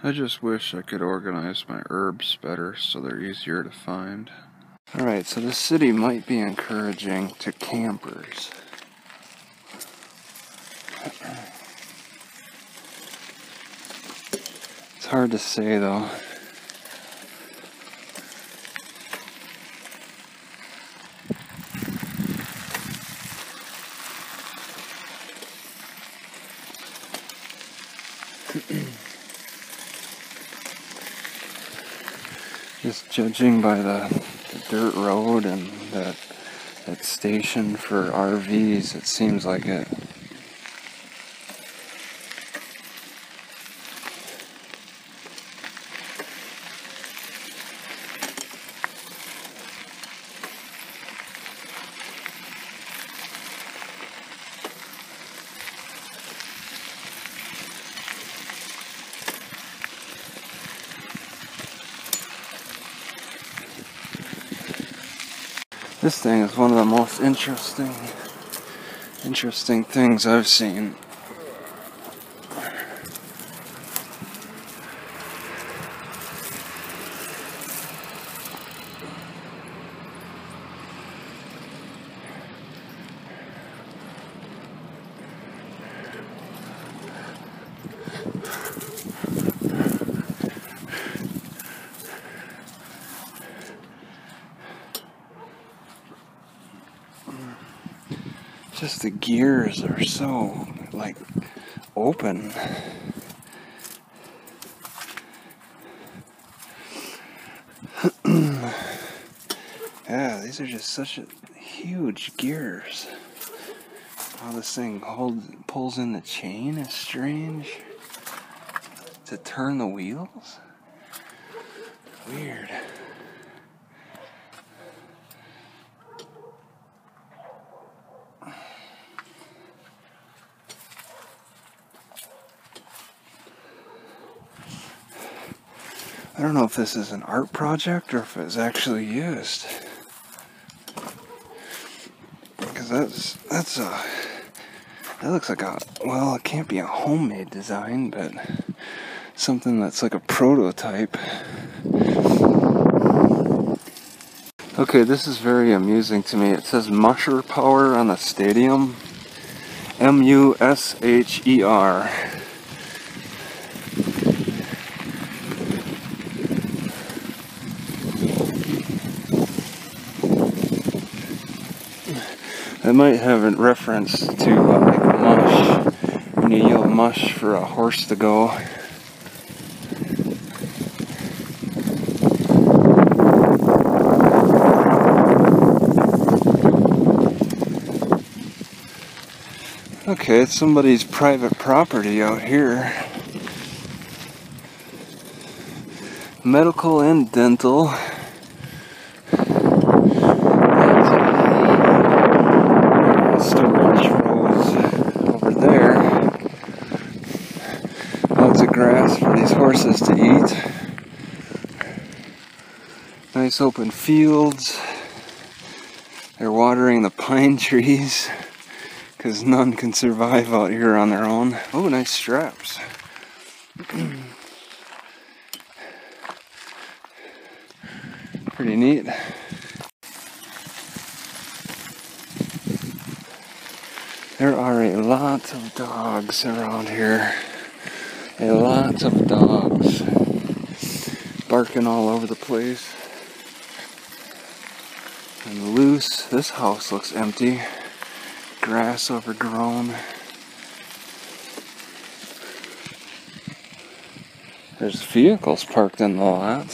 I just wish I could organize my herbs better so they're easier to find. Alright, so the city might be encouraging to campers. It's hard to say though. Just judging by the, the, dirt road and that that station for RVs, it seems like it. This thing is one of the most interesting interesting things I've seen. Just the gears are so like open. yeah, these are just such a huge gears. How this thing hold pulls in the chain is strange. To turn the wheels? Weird. Don't know if this is an art project or if it's actually used. Because that's, that's a, that looks like a, well, it can't be a homemade design, but something that's like a prototype. Okay, this is very amusing to me. It says Musher Power on the stadium. M might have a reference to uh, like mush, when you yell mush for a horse to go. Okay, it's somebody's private property out here. Medical and dental. Storage rows over there. Lots of grass for these horses to eat. Open fields. They're watering the pine trees because none can survive out here on their own. Oh, nice straps. Pretty neat. There are a lot of dogs around here. A lot of dogs barking all over the place. And loose. This house looks empty grass overgrown. There's vehicles parked in the lot.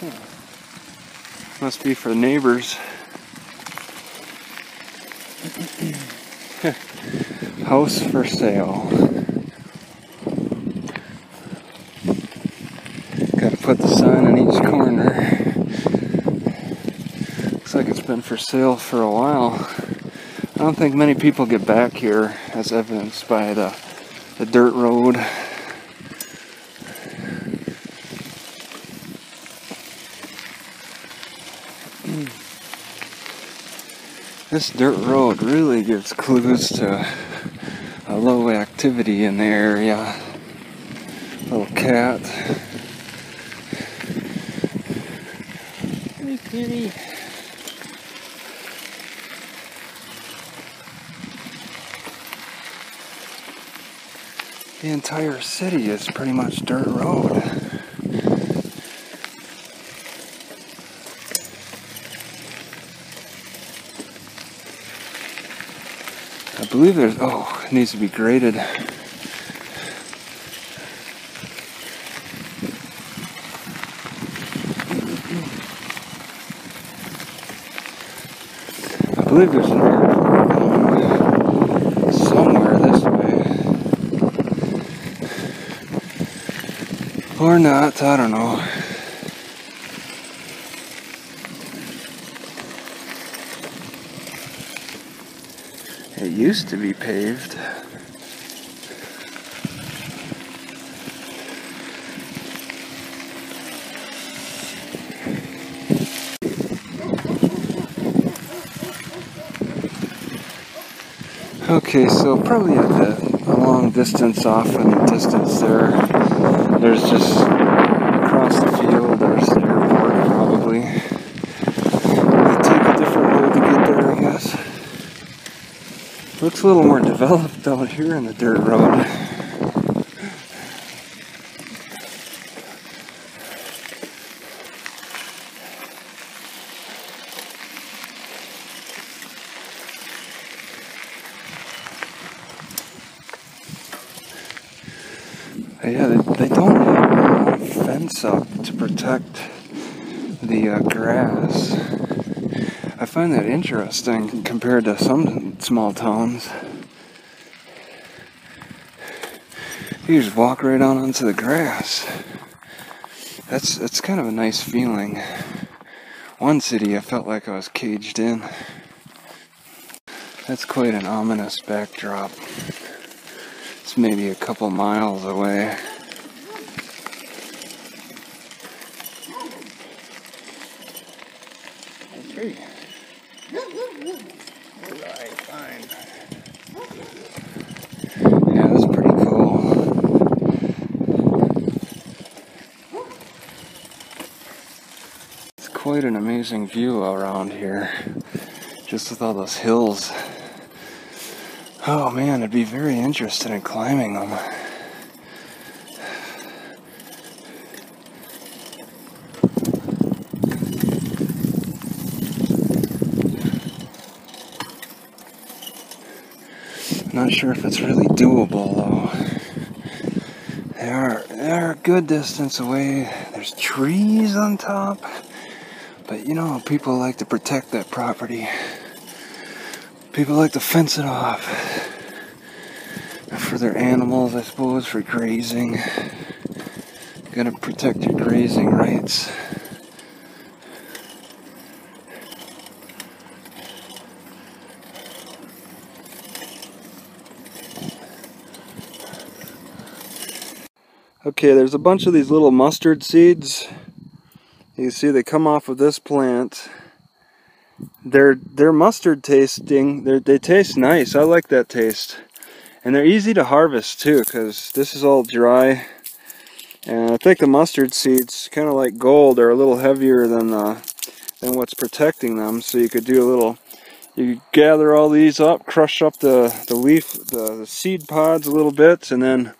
Hmm. Must be for the neighbors. House for sale. Put the sign in each corner. Looks like it's been for sale for a while. I don't think many people get back here, as evidenced by the, the dirt road. This dirt road really gives clues to a low activity in the area. Little cat. Entire city is pretty much dirt road. I believe there's, oh, it needs to be graded. I believe there's an airport going somewhere this way. Or not, I don't know. It used to be paved. Okay, so probably at the a long distance off in the distance there, there's just across the field, there's the airport probably. You take a different road to get there, I guess. Looks a little more developed out here in the dirt road. Yeah, they, they don't have a fence up to protect the uh, grass. I find that interesting compared to some small towns. You just walk right on onto the grass. That's that's kind of a nice feeling. One city I felt like I was caged in. That's quite an ominous backdrop. It's maybe a couple miles away. Okay. Alright, fine. Yeah, that's pretty cool. It's quite an amazing view around here. Just with all those hills. Oh man, I'd be very interested in climbing them. Not sure if it's really doable though. They are they are a good distance away. There's trees on top. But you know, people like to protect that property. People like to fence it off. For their animals, I suppose, for grazing. You gotta protect your grazing rights. Okay, there's a bunch of these little mustard seeds. You see they come off of this plant. They're they're mustard tasting. They they taste nice. I like that taste, and they're easy to harvest too because this is all dry. And I think the mustard seeds, kind of like gold, are a little heavier than the, than what's protecting them. So you could do a little. You gather all these up, crush up the the leaf, the, the seed pods a little bit, and then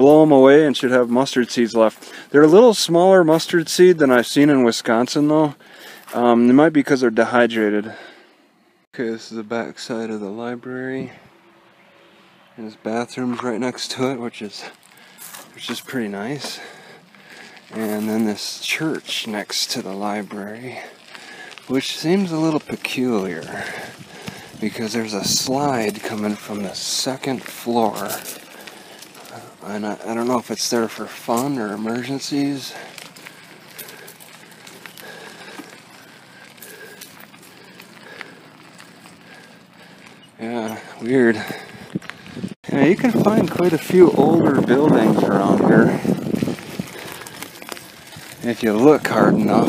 blow them away and should have mustard seeds left. They're a little smaller mustard seed than I've seen in Wisconsin though. Um, it might be because they're dehydrated. Okay, this is the back side of the library. There's bathrooms right next to it, which is which is pretty nice. And then this church next to the library, which seems a little peculiar because there's a slide coming from the second floor and I, I don't know if it's there for fun or emergencies. Yeah, weird. Yeah, you can find quite a few older buildings around here if you look hard enough.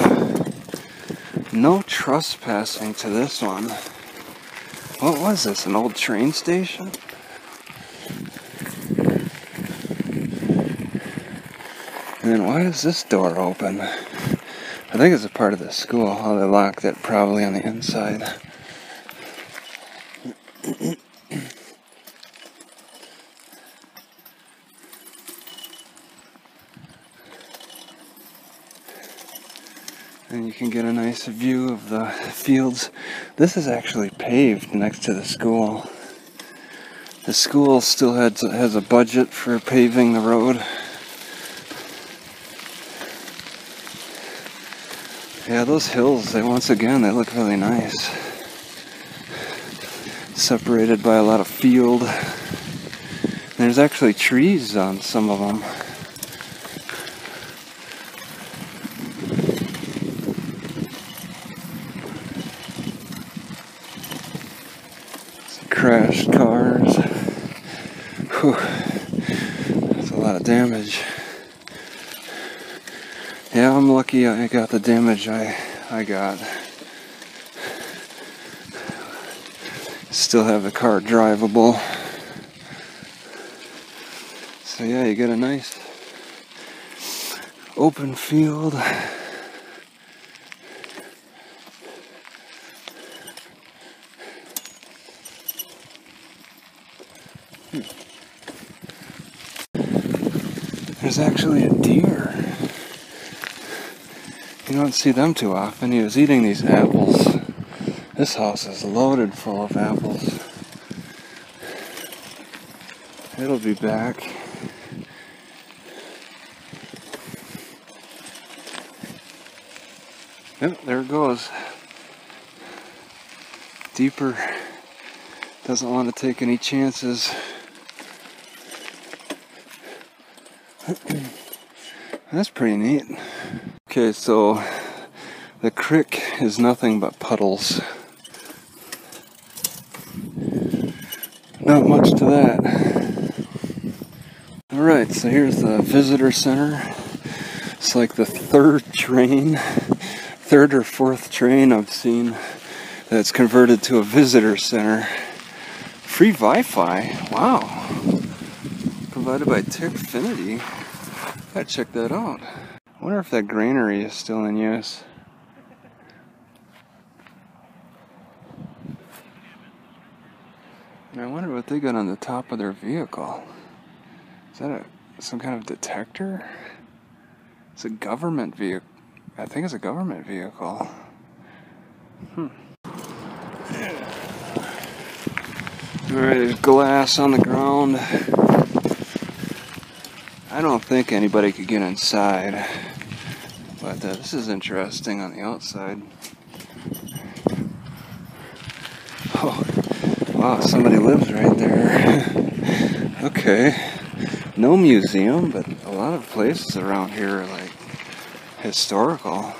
No trespassing to this one. What was this? An old train station? And then why is this door open? I think it's a part of the school. How they locked it probably on the inside. and you can get a nice view of the fields. This is actually paved next to the school. The school still has, has a budget for paving the road. Yeah, those hills, they once again, they look really nice. Separated by a lot of field. There's actually trees on some of them. crashed cars. Whew. That's a lot of damage. I'm lucky I got the damage I, I got. Still have the car drivable. So yeah, you get a nice open field. Hmm. There's actually a deer. You don't see them too often. He was eating these apples. This house is loaded full of apples. It'll be back. Yep, there it goes. Deeper. Doesn't want to take any chances. That's pretty neat. Okay, so the creek is nothing but puddles. Not much to that. Alright, so here's the visitor center. It's like the third train, third or fourth train I've seen that's converted to a visitor center. Free Wi Fi. Wow. Provided by Techfinity. Gotta check that out. I wonder if that granary is still in use. I wonder what they got on the top of their vehicle. Is that a some kind of detector? It's a government vehicle. I think it's a government vehicle. Hmm. Alright, there's glass on the ground. I don't think anybody could get inside. But uh, this is interesting on the outside. Oh, wow, somebody lives right there. okay. No museum, but a lot of places around here are like historical.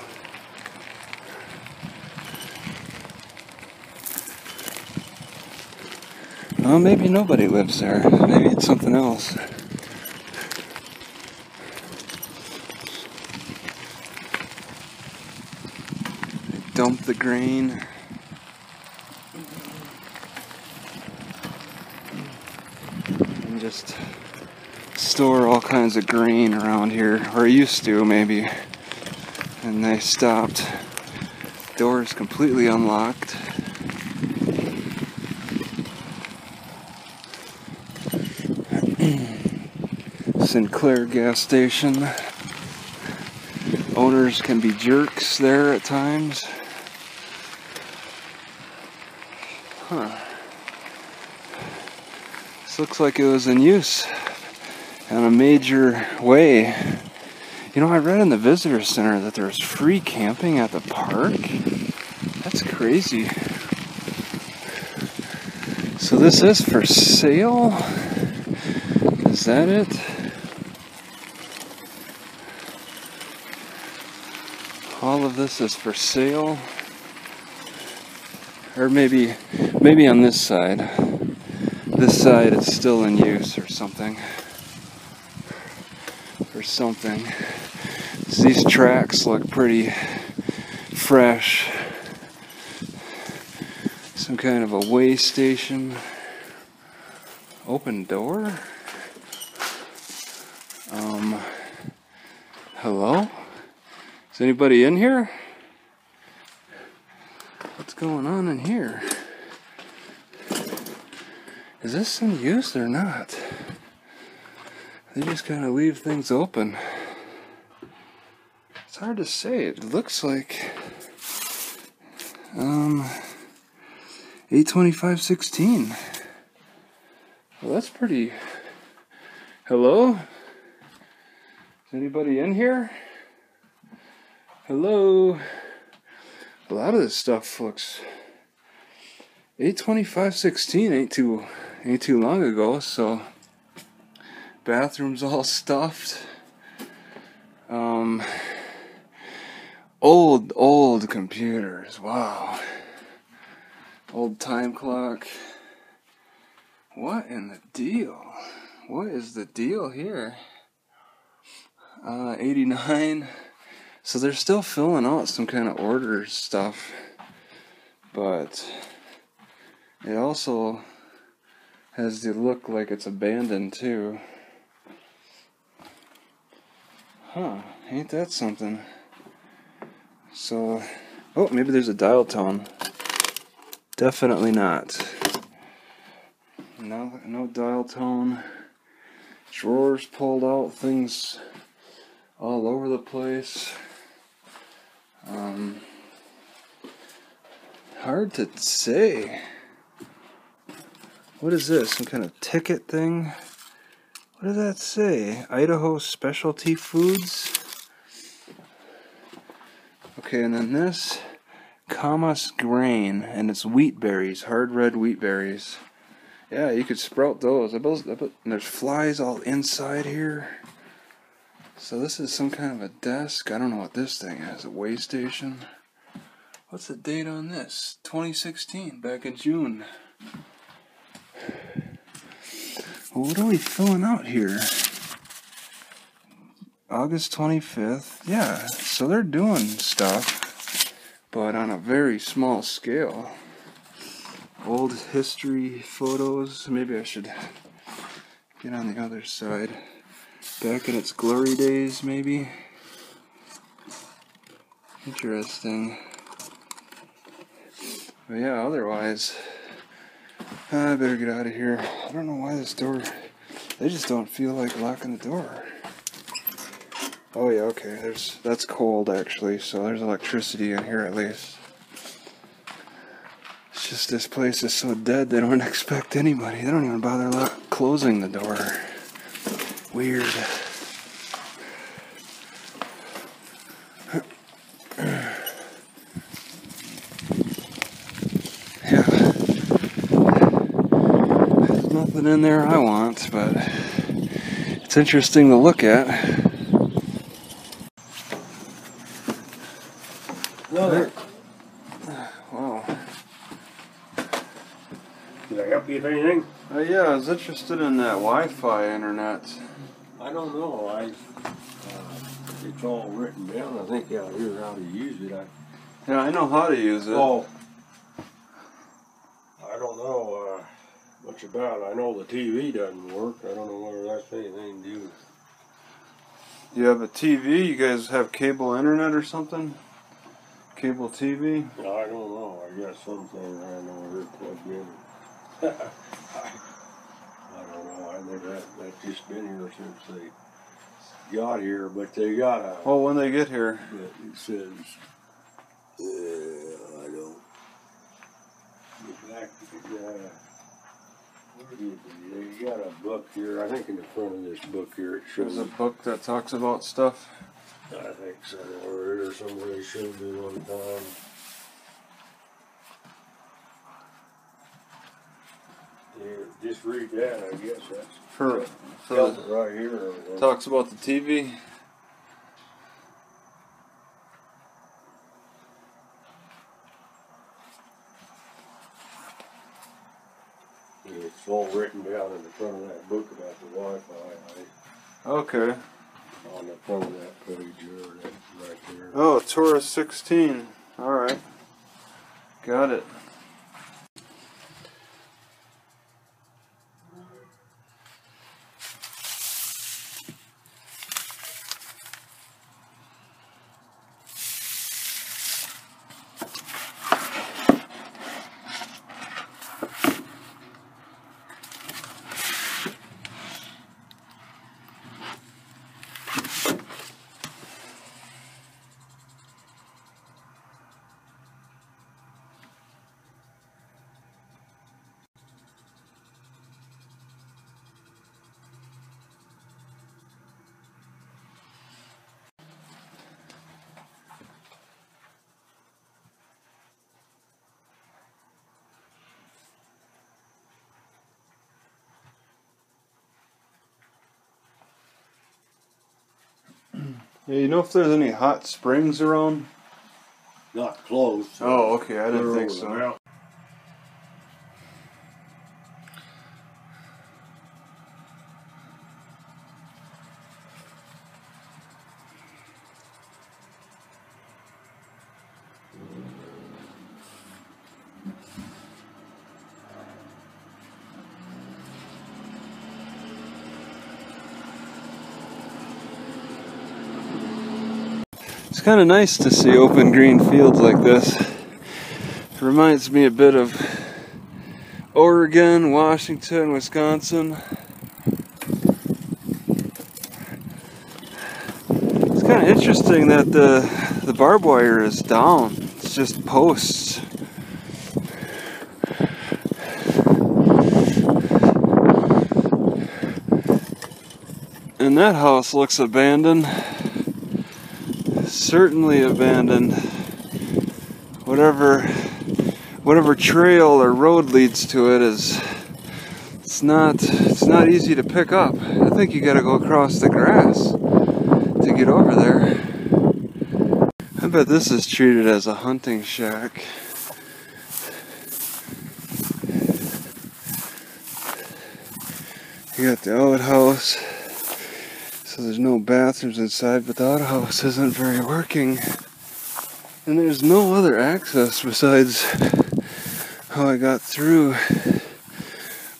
Well, maybe nobody lives there. Maybe it's something else. The grain. And just store all kinds of grain around here, or used to maybe. And they stopped. Doors completely unlocked. Sinclair gas station. Owners can be jerks there at times. Huh. This looks like it was in use in a major way. You know, I read in the visitor center that there's free camping at the park. That's crazy. So this is for sale? Is that it? All of this is for sale or maybe maybe on this side this side it's still in use or something or something these tracks look pretty fresh Some kind of a way station. Open door? Um, hello? Is anybody in here? What's going on in here? Is this in use or not? They just kind of leave things open. It's hard to say. It looks like um 82516. Well, that's pretty. Hello? Is anybody in here? Hello? A lot of this stuff looks 82516 ain't too ain't too long ago, so bathrooms all stuffed. Um old old computers. Wow. Old time clock. What in the deal? What is the deal here? Uh, 89. So they're still filling out some kind of order stuff. But it also has the look like it's abandoned too. Huh, ain't that something? So, oh, maybe there's a dial tone. Definitely not. No, no dial tone. Drawers pulled out, things all over the place. Um, hard to say. What is this? Some kind of ticket thing? What does that say? Idaho Specialty Foods? Okay, and then this Camas grain, and it's wheat berries, hard red wheat berries. Yeah, you could sprout those. I bet, I bet, there's flies all inside here. So this is some kind of a desk. I don't know what this thing is. A way station. What's the date on this? 2016, back in June. What are we filling out here? August 25th. Yeah, so they're doing stuff, but on a very small scale old history photos. Maybe I should get on the other side. Back in its glory days, maybe. Interesting. But yeah, otherwise, Ah, I better get out of here. I don't know why this door, they just don't feel like locking the door. Oh yeah, okay, there's, that's cold actually, so there's electricity in here at least It's just this place is so dead they don't expect anybody. They don't even bother closing the door. Weird. Yeah. There's nothing in there I want, but it's interesting to look at. Hello Wow. Can I help you with anything? Uh, yeah, I was interested in that Wi-Fi internet. I don't know. I uh, it's all written down. I think out here how to use it. I, yeah, I know how to use it. Oh, I don't know uh, much about. I know the TV doesn't work. I don't know whether that's anything to do. with You have a TV? You guys have cable internet or something? Cable TV? I don't know. I got something I know where it plugged in. I, don't know. I think that that's just been here since they got here, but they got a. Oh, when they get here. It says. Uh, I don't. Get back to the They got a book here. I think in the front of this book here it shows. There's a book that talks about stuff. I think so, or, or somebody showed me one time. Yeah, just read that, I guess that's. For, it right here. talks about the TV. It's all written down in the front of that book about the Wi-Fi, Okay. On the front of that page there, that right there. Oh, Taurus 16. Alright. Got it. Yeah, you know if there's any hot springs around? Not close. Oh, okay. I didn't think so. Kind of nice to see open green fields like this. It reminds me a bit of Oregon, Washington, Wisconsin. It's kind of interesting that the the barbed wire is down. It's just posts. And that house looks abandoned certainly abandoned. Whatever whatever trail or road leads to it is it's not it's not easy to pick up. I think you got to go across the grass to get over there. I bet this is treated as a hunting shack. You got the outhouse. So there's no bathrooms inside, but the house isn't very working. And there's no other access besides how I got through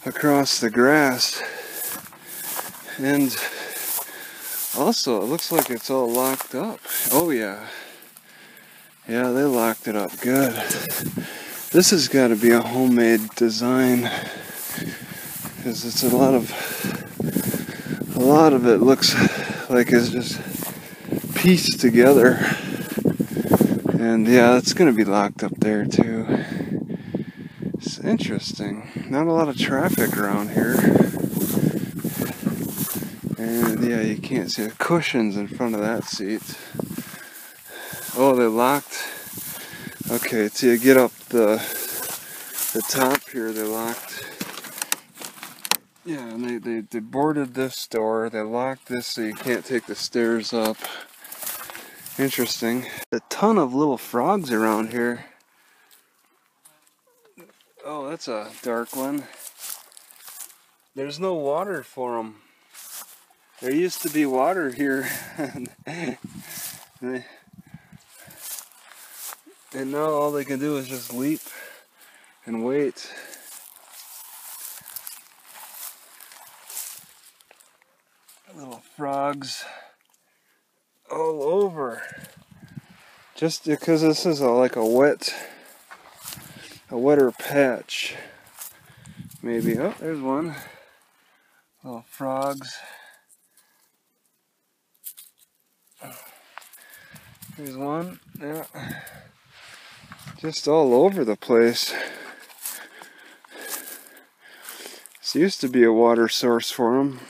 across the grass. And also, it looks like it's all locked up. Oh, yeah. Yeah, they locked it up good. This has got to be a homemade design because it's a lot of a lot of it looks like it's just pieced together. And yeah, it's gonna be locked up there too. It's interesting. Not a lot of traffic around here. And yeah, you can't see the cushions in front of that seat. Oh, they're locked. Okay, till you get up the the top here, they're locked. Yeah, and they, they, they boarded this door. They locked this so you can't take the stairs up. Interesting. A ton of little frogs around here. Oh, that's a dark one. There's no water for them. There used to be water here. and now all they can do is just leap and wait. Little frogs all over. Just because this is a, like a wet, a wetter patch. Maybe. Oh, there's one. Little frogs. There's one. Yeah. Just all over the place. This used to be a water source for them.